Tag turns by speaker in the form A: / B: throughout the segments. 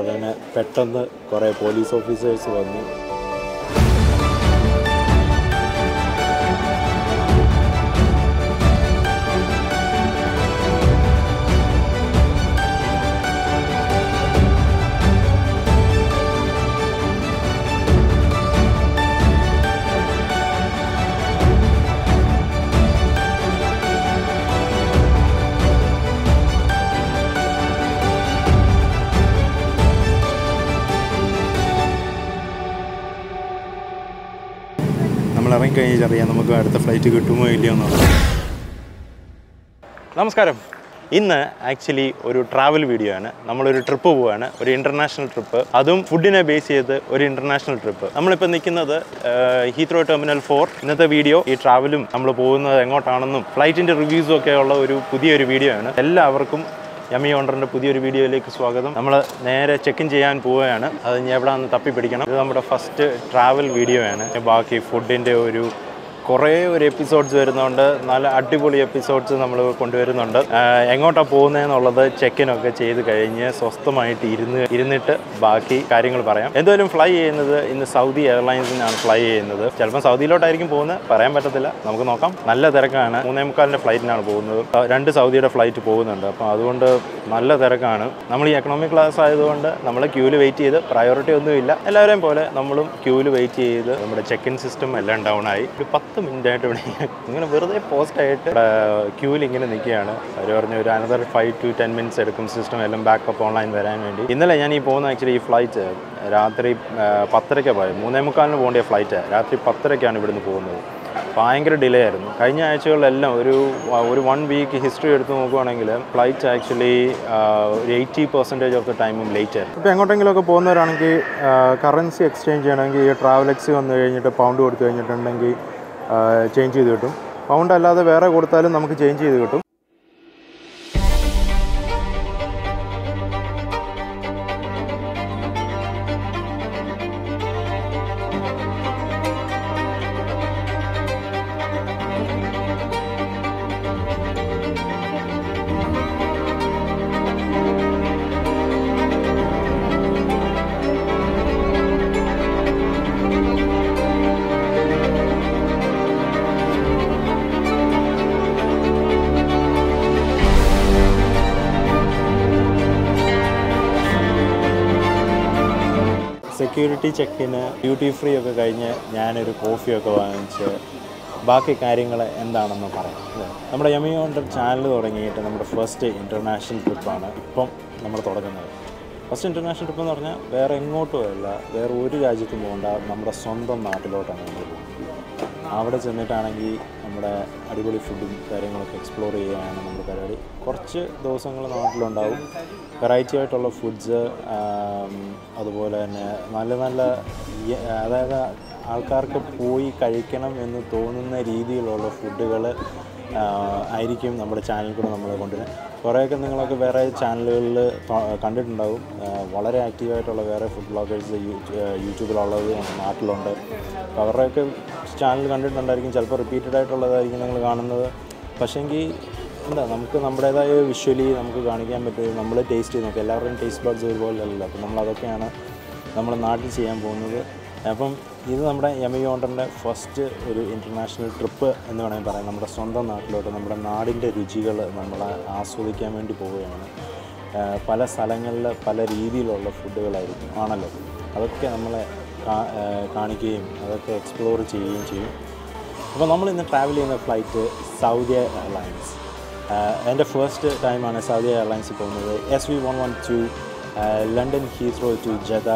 A: ഉടനെ പെട്ടെന്ന് കുറേ പോലീസ് ഓഫീസേഴ്സ് വന്നു. ഇറങ്ങിക്കഴിഞ്ഞാൽ അറിയാം നമുക്ക് അടുത്ത ഫ്ലൈറ്റ് കിട്ടുമോ ഇല്ലയോ എന്നുള്ളത്. നമസ്കാരം. ഇന്ന് ആക്ച്വലി ഒരു ട്രാവൽ വീഡിയോ ആണ്. നമ്മളൊരു ട്രിപ്പ് പോവാണ് ഒരു ഇന്റർനാഷണൽ ട്രിപ്പ് അതും ഫുഡിനെ ബേസ് ചെയ്ത് ഒരു ഇന്റർനാഷണൽ ട്രിപ്പ് നമ്മളിപ്പോൾ നിൽക്കുന്നത് ഹീത്രോ ടെർമിനൽ ഫോർ ഇന്നത്തെ വീഡിയോ ഈ ട്രാവലും നമ്മൾ പോകുന്നത് എങ്ങോട്ടാണെന്നും ഫ്ലൈറ്റിന്റെ റിവ്യൂസും ഒക്കെ ഉള്ള ഒരു പുതിയൊരു വീഡിയോ ആണ്. എല്ലാവർക്കും യമി ഓണ്ടറിന്റെ പുതിയൊരു വീഡിയോയിലേക്ക് സ്വാഗതം. നമ്മൾ നേരെ ചെക്ക് ഇൻ ചെയ്യാൻ പോവുകയാണ്. അത് ഇനി എവിടെ നിന്ന് തപ്പിപ്പിടിക്കണം. ഇത് നമ്മുടെ ഫസ്റ്റ് ട്രാവൽ വീഡിയോ ആണ്. ബാക്കി ഫുഡിന്റെ ഒരു കുറേ ഒരു എപ്പിസോഡ്സ് വരുന്നുണ്ട്. നല്ല അടിപൊളി എപ്പിസോഡ്സ് നമ്മൾ കൊണ്ടുവരുന്നുണ്ട്. ആഹ് എങ്ങോട്ടാണ് പോകുന്നതെന്നുള്ളത് ചെക്കിനൊക്കെ ചെയ്ത് കഴിഞ്ഞ് സ്വസ്ഥമായിട്ട് ഇരുന്ന് ഇരുന്നിട്ട് ബാക്കി കാര്യങ്ങൾ പറയാം. എന്തായാലും ഫ്ലൈ ചെയ്യുന്നത് ഇന്ന് സൗദി എയർലൈൻസിനാണ് ഫ്ലൈ ചെയ്യുന്നത്. ചിലപ്പോൾ സൗദിയിലോട്ടായിരിക്കും പോകുന്നത്. പറയാൻ പറ്റത്തില്ല. നമുക്ക് നോക്കാം. നല്ല തിരക്കാണ്. മൂന്നേ മുക്കാലിന്റെ ഫ്ലൈറ്റിനാണ് പോകുന്നത്. ആ, രണ്ട് സൗദിയുടെ ഫ്ലൈറ്റ് പോകുന്നുണ്ട്. അപ്പോൾ അതുകൊണ്ട് നല്ല തിരക്കാണ്. നമ്മൾ ഈ എക്കണോമിക് ക്ലാസ് ആയതുകൊണ്ട് നമ്മൾ ക്യൂവിൽ വെയിറ്റ് ചെയ്ത് പ്രയോറിറ്റി ഒന്നുമില്ല. എല്ലാവരെയും പോലെ നമ്മളും ക്യൂവിൽ വെയിറ്റ് ചെയ്ത് നമ്മുടെ ചെക്ക് ഇൻ സിസ്റ്റം എല്ലാം ഡൗൺ ആയി. ഒരു പത്ത് മിനിറ്റ് ആയിട്ട് ഇവിടെ ഇങ്ങനെ വെറുതെ പോസ്റ്റ് ആയിട്ട് ഇവിടെ ക്യൂവിൽ ഇങ്ങനെ നിൽക്കുകയാണ്. അവർ പറഞ്ഞു ഒരു another five to ten minutes എടുക്കും സിസ്റ്റം എല്ലാം ബാക്കപ്പ് ഓൺലൈൻ വരാൻ വേണ്ടി. ഇന്നലെ ഞാൻ ഈ പോകുന്ന ആക്ച്വലി ഈ ഫ്ലൈറ്റ് രാത്രി പത്തരയ്ക്കാണ് പോയത് മൂന്നേ മുക്കാലിന് പോകേണ്ട ഫ്ലൈറ്റ് രാത്രി പത്തരയ്ക്കാണ് ഇവിടുന്ന് പോകുന്നത്. ഭയങ്കര ഡിലേ ആയിരുന്നു. കഴിഞ്ഞ ആഴ്ചകളിലെല്ലാം ഒരു ഒരു വൺ വീക്ക് ഹിസ്റ്ററി എടുത്ത് നോക്കുവാണെങ്കിൽ ഫ്ലൈറ്റ് ആക്ച്വലി ഒരു എയ്റ്റി പെർസെന്റേജ് ഓഫ് ദ ടൈമും ലേറ്റ് ആയിരുന്നു. ഇപ്പോൾ എങ്ങോട്ടെങ്കിലുമൊക്കെ പോകുന്നവരാണെങ്കിൽ കറൻസി എക്സ്ചേഞ്ച് ചെയ്യണമെങ്കിൽ ട്രാവൽ എക്സി വന്നു കഴിഞ്ഞിട്ട് പൗണ്ട് കൊടുത്തു കഴിഞ്ഞിട്ടുണ്ടെങ്കിൽ ചേഞ്ച് ചെയ്ത് കിട്ടും. പൗണ്ട് അല്ലാതെ വേറെ കൊടുത്താലും നമുക്ക് ചേഞ്ച് ചെയ്ത് കിട്ടും. സെക്യൂരിറ്റി ചെക്കിന് ഡ്യൂട്ടി ഫ്രീ ഒക്കെ കഴിഞ്ഞ് ഞാനൊരു കോഫിയൊക്കെ വാങ്ങിച്ച് ബാക്കി കാര്യങ്ങൾ എന്താണെന്ന് പറയാം നമ്മുടെ യമിയോണ്ടർ ചാനൽ തുടങ്ങിയിട്ട് നമ്മുടെ ഫസ്റ്റ് ഇന്റർനാഷണൽ ട്രിപ്പാണ് ഇപ്പം നമ്മൾ തുടങ്ങുന്നത്. ഫസ്റ്റ് ഇന്റർനാഷണൽ ട്രിപ്പ് എന്ന് പറഞ്ഞാൽ വേറെ എങ്ങോട്ടും അല്ല വേറെ ഒരു രാജ്യത്തും പോകണ്ട നമ്മുടെ സ്വന്തം നാട്ടിലോട്ടാണ് നമ്മൾ പോകുന്നത്. അവിടെ ചെന്നിട്ടാണെങ്കിൽ നമ്മുടെ അടിപൊളി ഫുഡും കാര്യങ്ങളൊക്കെ എക്സ്പ്ലോർ ചെയ്യാനാണ് നമ്മുടെ പരിപാടി. കുറച്ച് ദിവസങ്ങൾ നാട്ടിലുണ്ടാവും. വെറൈറ്റി ആയിട്ടുള്ള ഫുഡ്സ് അതുപോലെ തന്നെ നല്ല നല്ല അതായത് ആൾക്കാർക്ക് പോയി കഴിക്കണം എന്ന് തോന്നുന്ന രീതിയിലുള്ള ഫുഡുകൾ ആയിരിക്കും നമ്മുടെ ചാനലിൽ കൂടെ നമ്മൾ കൊണ്ടുവരുന്നത് കുറേയൊക്കെ നിങ്ങളൊക്കെ വേറെ ചാനലുകളിൽ കണ്ടിട്ടുണ്ടാവും. വളരെ ആക്റ്റീവായിട്ടുള്ള വേറെ ഫുഡ് ബ്ലോഗേഴ്സ് യൂട്യൂബിലുള്ളത് നാട്ടിലുണ്ട്. അവരുടെയൊക്കെ ചാനൽ കണ്ടിട്ടുണ്ടായിരിക്കും. ചിലപ്പോൾ റിപ്പീറ്റഡ് ആയിട്ടുള്ളതായിരിക്കും നിങ്ങൾ കാണുന്നത്. പക്ഷേങ്കിൽ എന്താ നമുക്ക് നമ്മുടേതായ വിഷ്വലി നമുക്ക് കാണിക്കാൻ പറ്റും. നമ്മൾ ടേസ്റ്റ് ചെയ്ത് നോക്കാം. എല്ലാവരുടെയും ടേസ്റ്റ് ബഡ്സ് ഒരുപോലെ അല്ലല്ലോ അപ്പോൾ നമ്മൾ അതൊക്കെയാണ് നമ്മൾ നാട്ടിൽ ചെയ്യാൻ പോകുന്നത്. അപ്പം ഇത് നമ്മുടെ യമി ഓണ്ടറിന്റെ ഫസ്റ്റ് ഒരു ഇന്റർനാഷണൽ ട്രിപ്പ് എന്ന് വേണമെങ്കിൽ പറയാം. നമ്മുടെ സ്വന്തം നാട്ടിലോട്ട് നമ്മുടെ നാടിന്റെ രുചികൾ നമ്മൾ ആസ്വദിക്കാൻ വേണ്ടി പോവുകയാണ്. പല സ്ഥലങ്ങളിൽ പല രീതിയിലുള്ള ഫുഡുകളായിരിക്കും. ആണല്ലോ. അതൊക്കെ നമ്മളെ കാണിക്കുകയും അതൊക്കെ എക്സ്പ്ലോർ ചെയ്യുകയും ചെയ്യും. അപ്പോൾ നമ്മൾ ഇന്ന് ട്രാവൽ ചെയ്യുന്ന ഫ്ലൈറ്റ് സൗദി എയർലൈൻസ് എന്റെ ഫസ്റ്റ് ടൈമാണ് സൗദി എയർലൈൻസിൽ പോകുന്നത്. S V one one two London Heathrow to Jeddah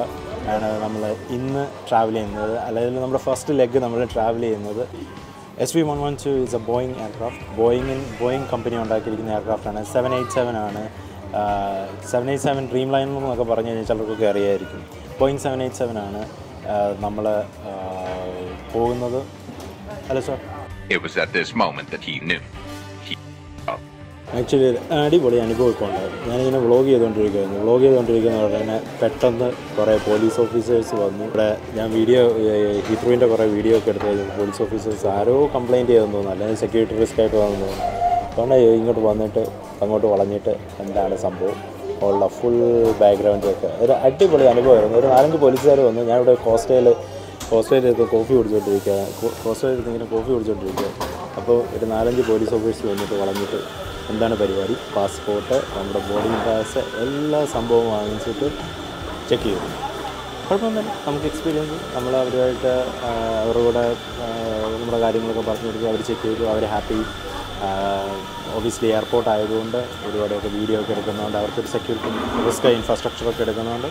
A: ആണ് നമ്മൾ ഇന്ന് ട്രാവൽ ചെയ്യുന്നത്. അല്ലെങ്കിൽ നമ്മുടെ ഫസ്റ്റ് ലെഗ് നമ്മൾ ട്രാവൽ ചെയ്യുന്നത്. S V one one two is a Boeing aircraft ബോയിങ്ങിൻ Boeing company ഉണ്ടാക്കിയിരിക്കുന്ന എയർക്രാഫ്റ്റാണ് സെവൻ എയ്റ്റ് സെവൻ ആണ്. Seven eight seven dream line എന്നൊക്കെ പറഞ്ഞു കഴിഞ്ഞാൽ ചിലർക്കൊക്കെ അറിയായിരിക്കും. ബോയിങ് സെവൻ എയ്റ്റ് സെവൻ ആണ് നമ്മൾ പോകുന്നത്. Hello sir
B: It was at this moment that he knew.
A: Actually അടിപൊളി അനുഭവമൊക്കെ ഉണ്ട് ഞാനിങ്ങനെ വ്ളോഗ് ചെയ്തുകൊണ്ടിരിക്കുകയായിരുന്നു. വ്ളോഗ് ചെയ്തുകൊണ്ടിരിക്കുന്ന ഉടനെ പെട്ടെന്ന് കുറേ പോലീസ് ഓഫീസേഴ്സ് വന്നു. ഇവിടെ ഞാൻ വീഡിയോ ഹിത്രുവിന്റെ കുറേ വീഡിയോ ഒക്കെ എടുത്ത് കഴിഞ്ഞു പോലീസ് ഓഫീസേഴ്സ് ആരോ കംപ്ലയിന്റ് ചെയ്തെന്ന് തോന്നുന്നു. അല്ലെങ്കിൽ സെക്യൂരിറ്റി റിസ്ക് ആയിട്ട് വന്നു അതുകൊണ്ട് ഇങ്ങോട്ട് വന്നിട്ട് അങ്ങോട്ട് വളഞ്ഞിട്ട് എന്താണ് സംഭവം? ഉള്ള ഫുൾ ബാക്ക്ഗ്രൗണ്ടൊക്കെ ഒരു അടിപൊളി അനുഭവമായിരുന്നു. ഒരു നാലഞ്ച് പോലീസുകാർ വന്നു. ഞാനിവിടെ കോസ്റ്റയിൽ കോസ്റ്റയിലൊക്കെ കോഫി കുടിച്ചുകൊണ്ടിരിക്കുക കോസ്റ്റയിൽ ഇങ്ങനെ കോഫി കുടിച്ചുകൊണ്ടിരിക്കുക അപ്പോൾ ഒരു നാലഞ്ച് പോലീസ് ഓഫീസർ വന്നിട്ട് വളഞ്ഞിട്ട് എന്താണ് പരിപാടി? പാസ്പോർട്ട് നമ്മുടെ ബോർഡിംഗ് പാസ് എല്ലാ സംഭവവും വാങ്ങിച്ചിട്ട് ചെക്ക് ചെയ്തു. കുഴപ്പമൊന്നുമില്ല. നമുക്ക് എക്സ്പീരിയൻസ് നമ്മൾ അവരുമായിട്ട് അവരുടെ കൂടെ നമ്മുടെ കാര്യങ്ങളൊക്കെ പറഞ്ഞു കൊടുത്തു അവർ ചെക്ക് ചെയ്തു അവർ ഹാപ്പി ഒബിയസ്ലി എയർപോർട്ട് ആയതുകൊണ്ട് ഒരുപാടൊക്കെ വീഡിയോ ഒക്കെ എടുക്കുന്നതുകൊണ്ട് അവർക്കൊരു സെക്യൂരിറ്റി റിസ്ക് ഇൻഫ്രാസ്ട്രക്ചറൊക്കെ എടുക്കുന്നതുകൊണ്ട്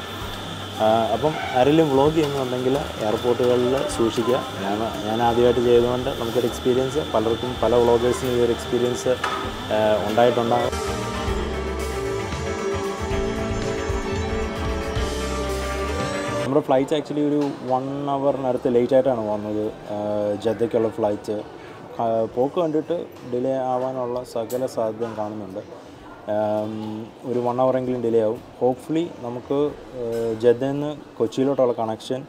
A: അപ്പം ആരെങ്കിലും വ്ളോഗ് ചെയ്യുന്നുണ്ടെങ്കിൽ എയർപോർട്ടുകളിൽ സൂക്ഷിക്കുക. ഞാൻ ഞാൻ ആദ്യമായിട്ട് ചെയ്തുകൊണ്ട് നമുക്കൊരു എക്സ്പീരിയൻസ് പലർക്കും പല വ്ളോഗേഴ്സിനും ഈ ഒരു എക്സ്പീരിയൻസ് ഉണ്ടായിട്ടുണ്ടാകും നമ്മുടെ ഫ്ലൈറ്റ് ആക്ച്വലി ഒരു വൺ അവറിനടുത്ത് ലേറ്റ് ആയിട്ടാണ് വന്നത് ജദ്ദയ്ക്കുള്ള ഫ്ലൈറ്റ് പോക്ക് കണ്ടിട്ട് ഡിലേ ആവാനുള്ള സകല സാധ്യതയും കാണുന്നുണ്ട്. ഒരു വൺ അവറെങ്കിലും ഡിലേ ആവും. ഹോപ്പ്ഫുള്ളി നമുക്ക് ജദ്ദയിൽ നിന്ന് കൊച്ചിയിലോട്ടുള്ള കണക്ഷൻ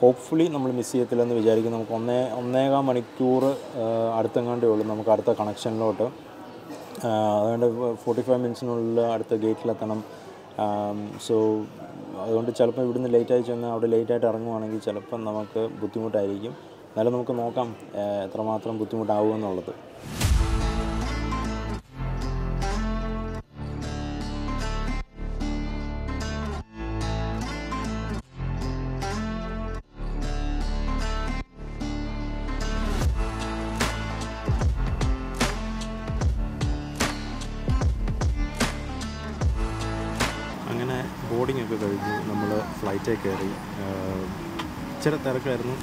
A: ഹോപ്പ്ഫുള്ളി നമ്മൾ മിസ് ചെയ്യത്തില്ലെന്ന് വിചാരിക്കുന്നു. നമുക്ക് ഒന്നേ ഒന്നേകാൽ മണിക്കൂർ അടുത്തെങ്ങാണ്ടേ ഉള്ളൂ നമുക്ക് അടുത്ത കണക്ഷനിലോട്ട് അതുകൊണ്ട് ഫോർട്ടി ഫൈവ് മിനിറ്റ്സിനുള്ളിൽ അടുത്ത ഗേറ്റിലെത്തണം സോ അതുകൊണ്ട് ചിലപ്പോൾ ഇവിടുന്ന് ലേറ്റായി ചെന്ന് അവിടെ ലേറ്റായിട്ട് ഇറങ്ങുവാണെങ്കിൽ ചിലപ്പം നമുക്ക് ബുദ്ധിമുട്ടായിരിക്കും. എന്നാലും നമുക്ക് നോക്കാം എത്രമാത്രം ബുദ്ധിമുട്ടാവുമെന്നുള്ളത്. ഒക്കെ കഴിഞ്ഞ് നമ്മൾ ഫ്ലൈറ്റിൽ കയറി. ഇച്ചിരി തിരക്കായിരുന്നു.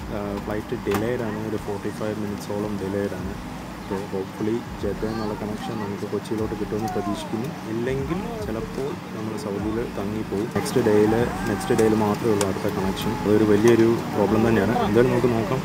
A: ഫ്ലൈറ്റ് ഡിലേഡാണ് ഒരു ഫോർട്ടി ഫൈവ് മിനിറ്റ്സോളം ഡിലേഡാണ് അപ്പോൾ ഹോപ്പ്ഫുള്ളി ജെദ്ദ എന്നുള്ള കണക്ഷൻ നമുക്ക് കൊച്ചിയിലോട്ട് കിട്ടുമെന്ന് പ്രതീക്ഷിക്കുന്നു. ഇല്ലെങ്കിൽ ചിലപ്പോൾ നമ്മൾ സൗദിയിൽ തങ്ങിപ്പോയി. നെക്സ്റ്റ് ഡേയിൽ നെക്സ്റ്റ് ഡേയിൽ മാത്രമേ ഉള്ളൂ അടുത്ത കണക്ഷൻ അതൊരു വലിയൊരു പ്രോബ്ലം തന്നെയാണ്. എന്തായാലും നമുക്ക് നോക്കാം.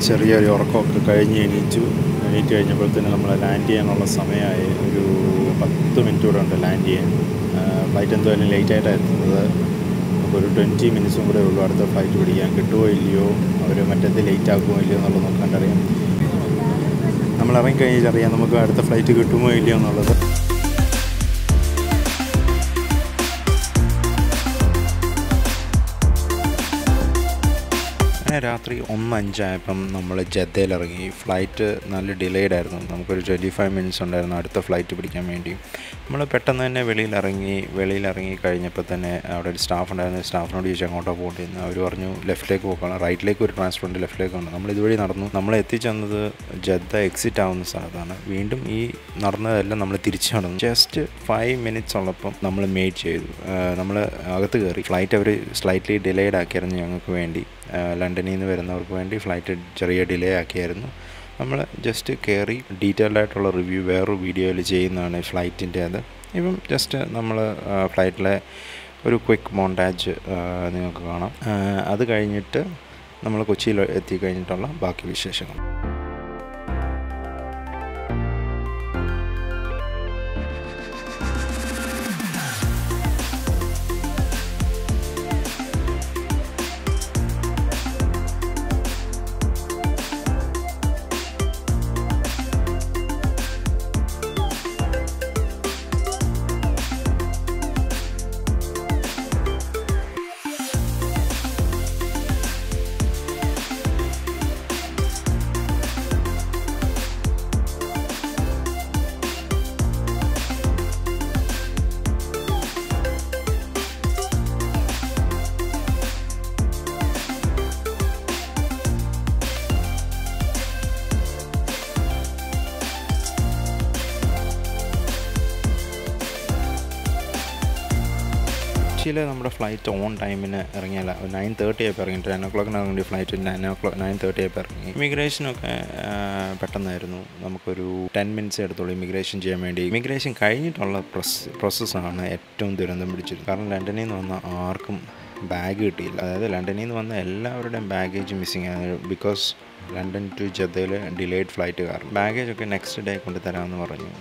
A: ചെറിയൊരു ഉറക്കമൊക്കെ കഴിഞ്ഞ് എണീറ്റു. എണീറ്റ് കഴിഞ്ഞപ്പോഴത്തേന് നമ്മൾ ലാൻഡ് ചെയ്യാനുള്ള സമയമായി. ഒരു പത്ത് മിനിറ്റ് കൂടെ ഉണ്ട് ലാൻഡ് ചെയ്യാൻ. ഫ്ലൈറ്റ് എന്തായാലും ലേറ്റായിട്ടാണ് എത്തുന്നത്. അപ്പോൾ ഒരു ട്വന്റി മിനിറ്റ്സും കൂടെ ഉള്ളൂ. അടുത്ത ഫ്ലൈറ്റ് പിടിക്കാൻ. കിട്ടുമോ ഇല്ലയോ? അവർ മറ്റേത് ലേറ്റ് ആക്കുമോ ഇല്ലയോ എന്നുള്ളത് നോക്കാണ്ടറിയാം നമ്മൾ ഇറങ്ങിക്കഴിഞ്ഞാൽ അറിയാം. നമുക്ക് അടുത്ത ഫ്ലൈറ്റ് കിട്ടുമോ ഇല്ലയോ എന്നുള്ളത്. അങ്ങനെ രാത്രി ഒന്ന് അഞ്ചായപ്പം നമ്മൾ ജദ്ദയിൽ ഇറങ്ങി ഫ്ലൈറ്റ് നല്ല ഡിലേഡ് ആയിരുന്നു. നമുക്കൊരു ട്വന്റി ഫൈവ് മിനിറ്റ്സ് ഉണ്ടായിരുന്നു അടുത്ത ഫ്ലൈറ്റ് പിടിക്കാൻ വേണ്ടി. നമ്മൾ പെട്ടെന്ന് തന്നെ വെളിയിലിറങ്ങി വെളിയിലിറങ്ങി കഴിഞ്ഞപ്പോൾ തന്നെ അവിടെ ഒരു സ്റ്റാഫ് ഉണ്ടായിരുന്നു. സ്റ്റാഫിനോട് ചോദിച്ചു അങ്ങോട്ടോ പോകേണ്ടിയിരുന്നു അവർ പറഞ്ഞു ലെഫ്റ്റിലേക്ക് പോകണം റൈറ്റിലേക്ക് ഒരു ട്രാൻസ്പോർട്ട് ലെഫ്റ്റിലേക്ക് ഉണ്ട് നമ്മൾ ഇതുവഴി നടന്നു. നമ്മൾ എത്തിച്ചെന്നത് ജദ്ദ എക്സിറ്റ് ആവുന്ന സ്ഥലത്താണ്. വീണ്ടും ഈ നടന്നതെല്ലാം നമ്മൾ തിരിച്ചു നടന്നു. ജസ്റ്റ് ഫൈവ് മിനിറ്റ്സ് ഉള്ളപ്പം നമ്മൾ മെയ്ഡ് ചെയ്തു. നമ്മൾ അകത്ത് കയറി. ഫ്ലൈറ്റ് അവർ സ്ലൈറ്റ്ലി ഡിലേഡ് ആക്കിയായിരുന്നു ഞങ്ങൾക്ക് വേണ്ടി. ലണ്ടനിൽ നിന്ന് വരുന്നവർക്ക് വേണ്ടി ഫ്ലൈറ്റ് ചെറിയ ഡിലേ ആക്കിയായിരുന്നു. നമ്മൾ ജസ്റ്റ് കയറി ഡീറ്റെയിൽഡ് ആയിട്ടുള്ള റിവ്യൂ വേറൊരു വീഡിയോയിൽ ചെയ്യുന്നതാണ് ഫ്ലൈറ്റിന്റെ അത്. ഇപ്പം ജസ്റ്റ് നമ്മൾ ഫ്ലൈറ്റിലെ ഒരു ക്വിക്ക് മോണ്ടാജ് നിങ്ങൾക്ക് കാണാം. അത് കഴിഞ്ഞിട്ട് നമ്മൾ കൊച്ചിയിൽ എത്തിക്കഴിഞ്ഞിട്ടുള്ള ബാക്കി വിശേഷങ്ങൾ. കൊച്ചിയിൽ നമ്മുടെ ഫ്ലൈറ്റ് ഓൺ ടൈമിന് ഇറങ്ങിയല്ല നയൻ തേർട്ടി ആയപ്പോൾ ഇറങ്ങി. ടെൻ ഒ ക്ലോക്കിന് ഇറങ്ങി flight nine o'clock nine thirty ആയപ്പോൾ ഇറങ്ങി. ഇമിഗ്രേഷനൊക്കെ പെട്ടെന്നായിരുന്നു. നമുക്കൊരു ടെൻ മിനിറ്റ്സ് എടുത്തോളൂ ഇമിഗ്രേഷൻ ചെയ്യാൻ വേണ്ടി. ഇമിഗ്രേഷൻ കഴിഞ്ഞിട്ടുള്ള പ്രൊസ് പ്രോസസ്സാണ് ഏറ്റവും ദുരന്തം പിടിച്ചത്. കാരണം ലണ്ടനിൽ നിന്ന് വന്ന ആർക്കും ബാഗ് കിട്ടിയില്ല. അതായത് ലണ്ടനിൽ നിന്ന് വന്ന എല്ലാവരുടെയും ബാഗേജ് മിസ്സിങ് ആണ്. ബിക്കോസ് ലണ്ടൻ ടു ജദ്ദയിൽ ഡിലേഡ് ഫ്ലൈറ്റ് കാരണം. ബാഗേജ് ഒക്കെ നെക്സ്റ്റ് ഡേ കൊണ്ടുതരാമെന്ന് പറഞ്ഞു.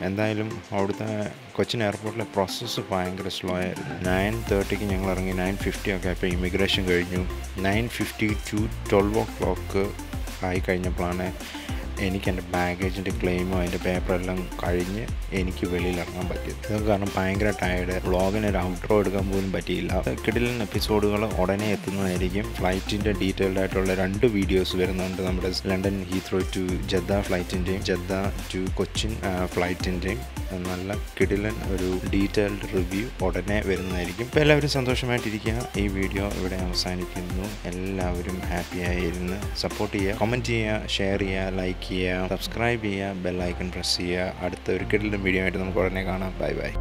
A: എന്തായാലും അവിടുത്തെ കൊച്ചിൻ എയർപോർട്ടിലെ പ്രോസസ്സ് ഭയങ്കര സ്ലോ ആയിരുന്നു നയൻ തേർട്ടിക്ക് ഞങ്ങൾ ഇറങ്ങി നയൻ ഫിഫ്റ്റി ഒക്കെ ആയപ്പോൾ ഇമിഗ്രേഷൻ കഴിഞ്ഞു. Nine fifty to twelve o'clock ആയി കഴിഞ്ഞപ്പോഴാണ് എനിക്ക് എന്റെ ബാഗേജിന്റെ ക്ലെയിമും അതിന്റെ പേപ്പറെല്ലാം കഴിഞ്ഞ് എനിക്ക് വെളിയിൽ ഇറങ്ങാൻ പറ്റിയത്. ഇത് കാരണം ഭയങ്കര ടയർഡ് വ്ളോഗിന് ഒരു ഔട്ട്രോ എടുക്കാൻ പോലും പറ്റിയില്ല. കിടിലൻ എപ്പിസോഡുകൾ ഉടനെ എത്തുന്നതായിരിക്കും. ഫ്ലൈറ്റിന്റെ ഡീറ്റെയിൽഡ് ആയിട്ടുള്ള രണ്ട് വീഡിയോസ് വരുന്നുണ്ട് നമ്മുടെ ലണ്ടൻ ഹീത്രോ ടു ജദ്ദ ഫ്ലൈറ്റിന്റെയും ജദ്ദ ടു കൊച്ചിൻ ഫ്ലൈറ്റിന്റെയും. നല്ല കിടിലൻ ഒരു ഡീറ്റെയിൽഡ് റിവ്യൂ ഉടനെ വരുന്നതായിരിക്കും. അപ്പോൾ എല്ലാവരും സന്തോഷമായിട്ടിരിക്കുക. ഈ വീഡിയോ ഇവിടെ അവസാനിക്കുന്നു. എല്ലാവരും ഹാപ്പിയായി ഇരുന്ന് സപ്പോർട്ട് ചെയ്യുക കമന്റ് ചെയ്യുക ഷെയർ ചെയ്യുക ലൈക്ക് ചെയ്യുക സബ്സ്ക്രൈബ് ചെയ്യുക ബെല്ലൈക്കൺ പ്രസ് ചെയ്യുക. അടുത്ത ഒരു കിടിലൻ വീഡിയോ ആയിട്ട് നമുക്ക് ഉടനെ കാണാം. Bye bye